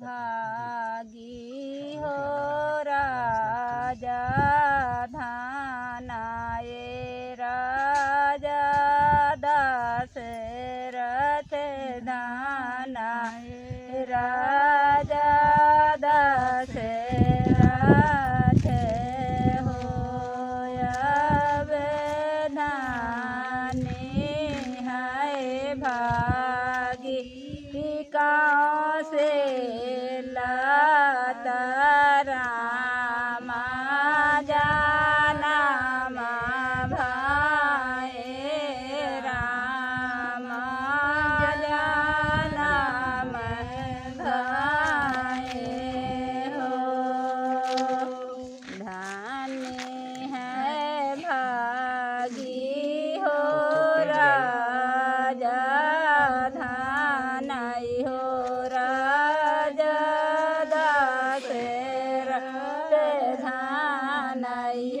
भागी हो राजा धानाए राजा दशरथ धानाए राजा दशरथ हो धानी है भा Ay,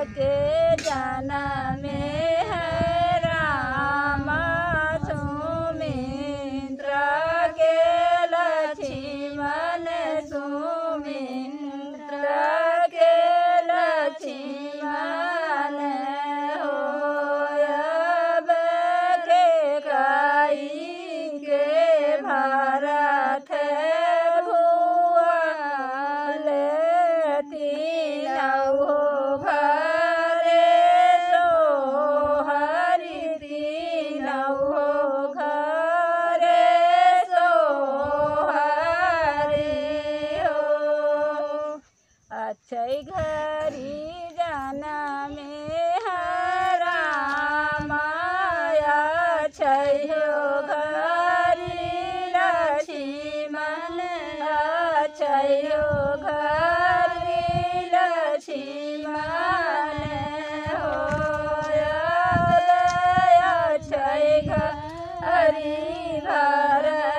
i day. हरि हर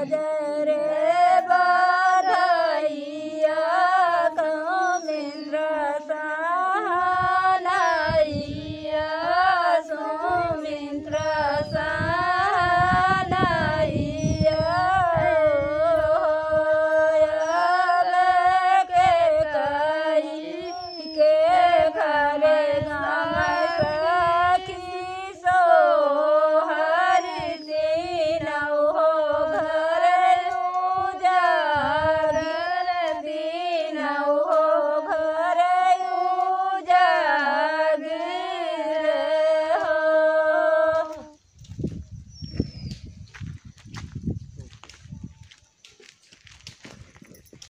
ಸದಾ